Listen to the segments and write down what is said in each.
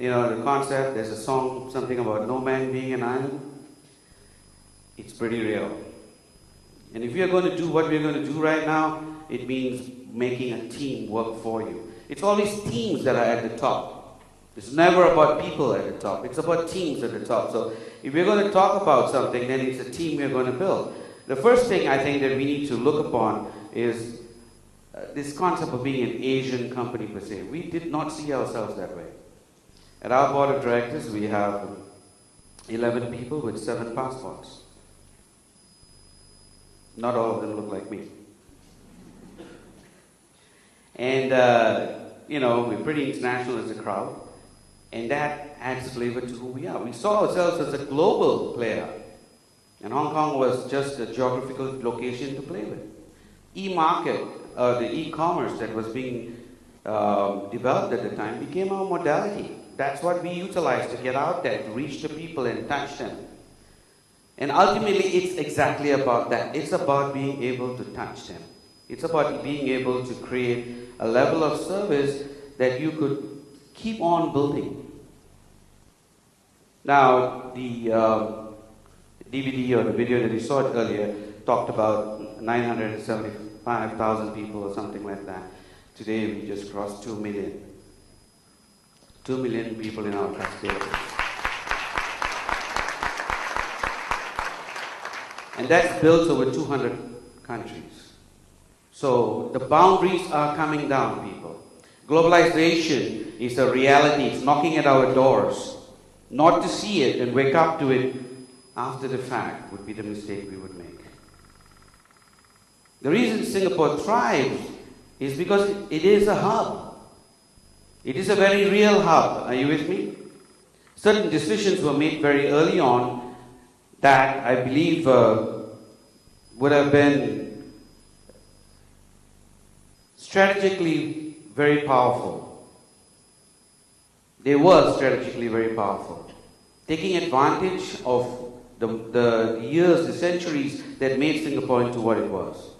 you know, the concept, there's a song, something about no man being an island. It's pretty real. And if we are going to do what we're going to do right now, it means making a team work for you. It's always teams that are at the top. It's never about people at the top. It's about teams at the top. So if we're going to talk about something, then it's a team we're going to build. The first thing I think that we need to look upon is uh, this concept of being an Asian company per se. We did not see ourselves that way. At our board of directors, we have 11 people with seven passports. Not all of them look like me. And, uh, you know, we're pretty international as a crowd, and that adds flavor to who we are. We saw ourselves as a global player, and Hong Kong was just a geographical location to play with. E market, uh, the e commerce that was being uh, developed at the time, became our modality. That's what we utilize to get out there, to reach the people and touch them. And ultimately, it's exactly about that. It's about being able to touch them. It's about being able to create a level of service that you could keep on building. Now, the um, DVD or the video that you saw earlier talked about 975,000 people or something like that. Today, we just crossed 2 million. 2 million people in our country. And that's built over 200 countries. So the boundaries are coming down, people. Globalization is a reality, it's knocking at our doors. Not to see it and wake up to it after the fact would be the mistake we would make. The reason Singapore thrives is because it is a hub. It is a very real hub. Are you with me? Certain decisions were made very early on that I believe uh, would have been strategically very powerful. They were strategically very powerful. Taking advantage of the, the years, the centuries that made Singapore into what it was.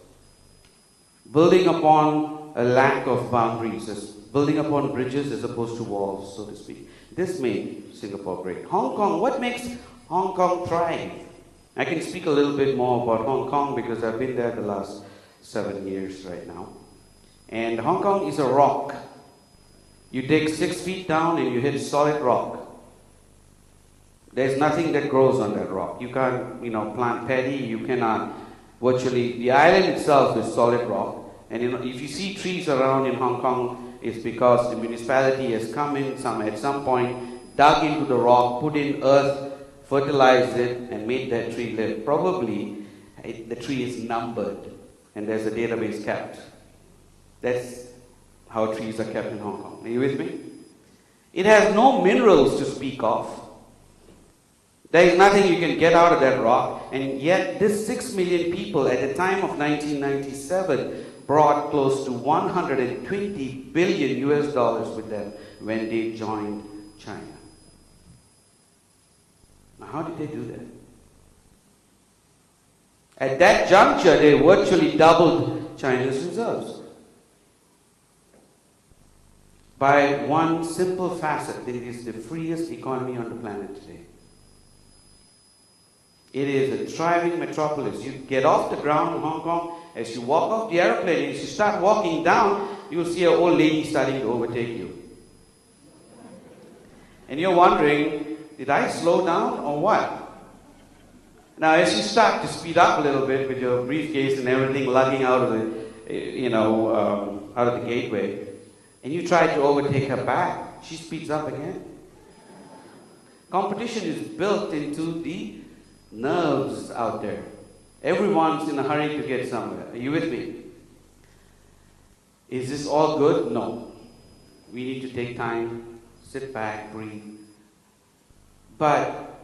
Building upon a lack of boundaries, building upon bridges as opposed to walls, so to speak. This made Singapore great. Hong Kong, what makes Hong Kong thrive? I can speak a little bit more about Hong Kong because I've been there the last seven years right now. And Hong Kong is a rock. You dig six feet down and you hit solid rock. There's nothing that grows on that rock. You can't, you know, plant paddy. You cannot virtually. The island itself is solid rock. And you know, if you see trees around in Hong Kong, it's because the municipality has come in some at some point, dug into the rock, put in earth, fertilized it, and made that tree live. Probably it, the tree is numbered, and there's a database kept. That's how trees are kept in Hong Kong. Are you with me? It has no minerals to speak of. There is nothing you can get out of that rock, and yet this 6 million people at the time of 1997 brought close to 120 billion US dollars with them when they joined China. Now, how did they do that? At that juncture, they virtually doubled China's reserves by one simple facet it is the freest economy on the planet today. It is a thriving metropolis. You get off the ground in Hong Kong, as you walk off the airplane, as you start walking down, you'll see an old lady starting to overtake you. And you're wondering, did I slow down or what? Now, as you start to speed up a little bit with your briefcase and everything lugging out of the, you know, um, out of the gateway, and you try to overtake her back, she speeds up again. Competition is built into the nerves out there. Everyone's in a hurry to get somewhere. Are you with me? Is this all good? No. We need to take time, sit back, breathe. But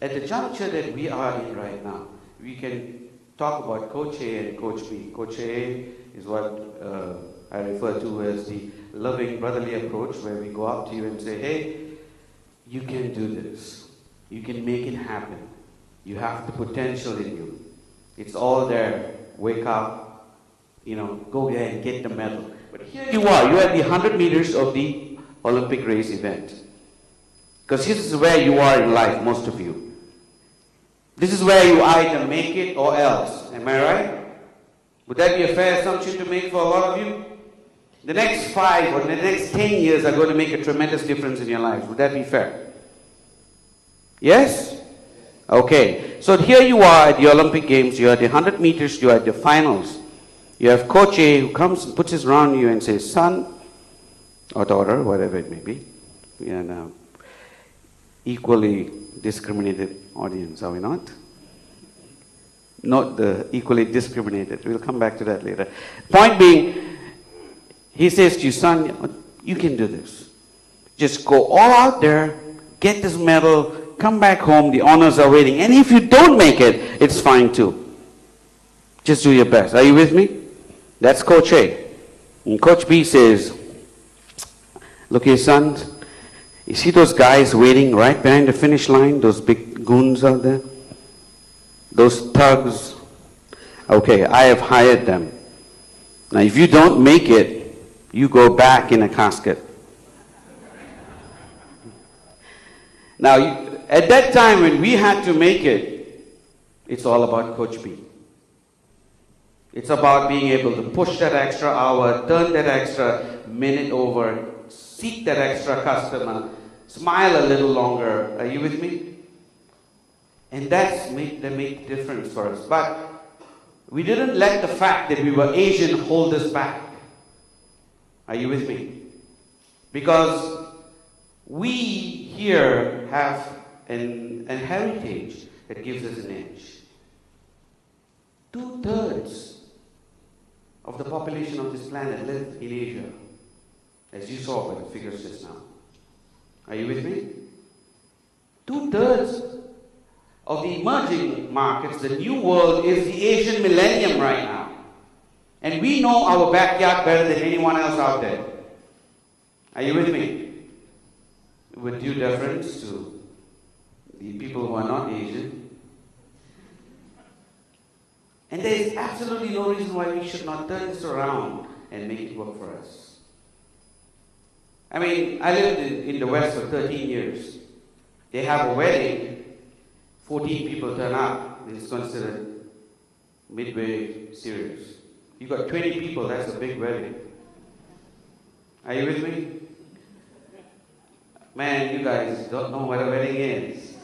at the juncture that we are in right now, we can talk about Coach A and Coach B. Coach A is what uh, I refer to as the loving brotherly approach, where we go up to you and say, hey, you can do this. You can make it happen. You have the potential in you. It's all there. Wake up, you know, go there and get the medal. But here you are, you're at the 100 meters of the Olympic race event. Because this is where you are in life, most of you. This is where you either make it or else. Am I right? Would that be a fair assumption to make for a lot of you? The next five or the next ten years are going to make a tremendous difference in your lives. Would that be fair? Yes? Okay. So here you are at the Olympic Games. You're at the 100 meters. You're at the finals. You have Coach A who comes and puts his arm on you and says, son or daughter, whatever it may be. And uh, equally discriminated audience, are we not? Not the equally discriminated. We'll come back to that later. Point being, he says to you, son, you can do this. Just go all out there, get this medal, come back home, the honors are waiting. And if you don't make it, it's fine too. Just do your best. Are you with me? That's Coach A. And Coach B says, Look here, son, you see those guys waiting right behind the finish line, those big goons out there? Those thugs? Okay, I have hired them. Now, if you don't make it, you go back in a casket. Now, at that time when we had to make it, it's all about Coach B. It's about being able to push that extra hour, turn that extra minute over, seek that extra customer, smile a little longer. Are you with me? And that's made, that made difference for us. But we didn't let the fact that we were Asian hold us back. Are you with me? Because we here have an, an heritage that gives us an edge. Two thirds of the population of this planet live in Asia, as you saw by the figures just now. Are you with me? Two thirds of the emerging markets, the new world, is the Asian millennium right now. And we know our backyard better than anyone else out there. Are you with me? With due deference to who are not Asian. And there is absolutely no reason why we should not turn this around and make it work for us. I mean, I lived in, in the West for 13 years. They have a wedding, 14 people turn up, and it's considered midway serious. You've got 20 people, that's a big wedding. Are you with me? Man, you guys don't know what a wedding is.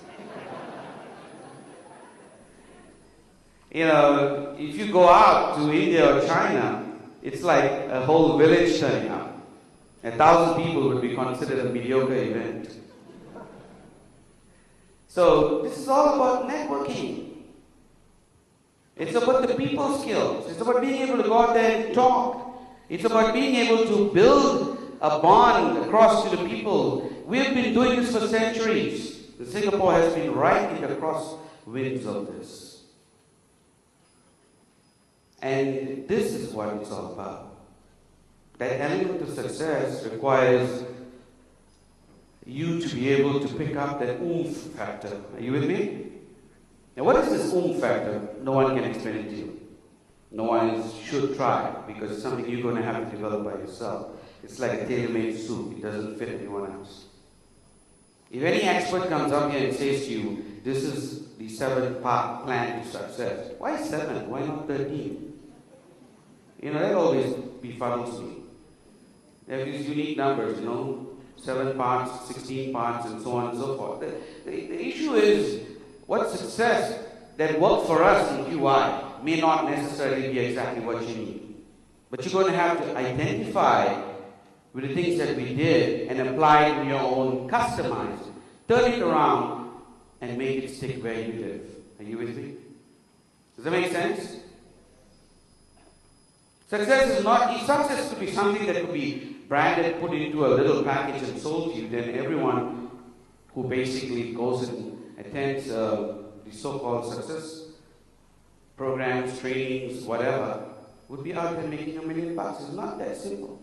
You know, if you go out to India or China, it's like a whole village turning up. A thousand people would be considered a mediocre event. So, this is all about networking. It's about the people skills. It's about being able to go out there and talk. It's about being able to build a bond across to the people. We've been doing this for centuries. Singapore has been right in the crosswinds of this. And this is what it's all about. That element of success requires you to be able to pick up that oomph factor. Are you with me? Now, what is this oomph factor? No one can explain it to you. No one should try because it's something you're going to have to develop by yourself. It's like a tailor-made suit. It doesn't fit anyone else. If any expert comes up here and says to you, this is the seven part plan to success, why seven? Why not 13? You know, that always befuddles me. They have these unique numbers, you know, seven parts, 16 parts, and so on and so forth. The, the, the issue is what success that worked for us in QI may not necessarily be exactly what you need. But you're going to have to identify with the things that we did and apply it in your own, customize it, turn it around, and make it stick where you live. Are you with me? Does that make sense? Success is not, success could be something that could be branded, put into a little package and sold to you, then everyone who basically goes and attends uh, the so-called success programs, trainings, whatever, would be out there making a million bucks. It's not that simple.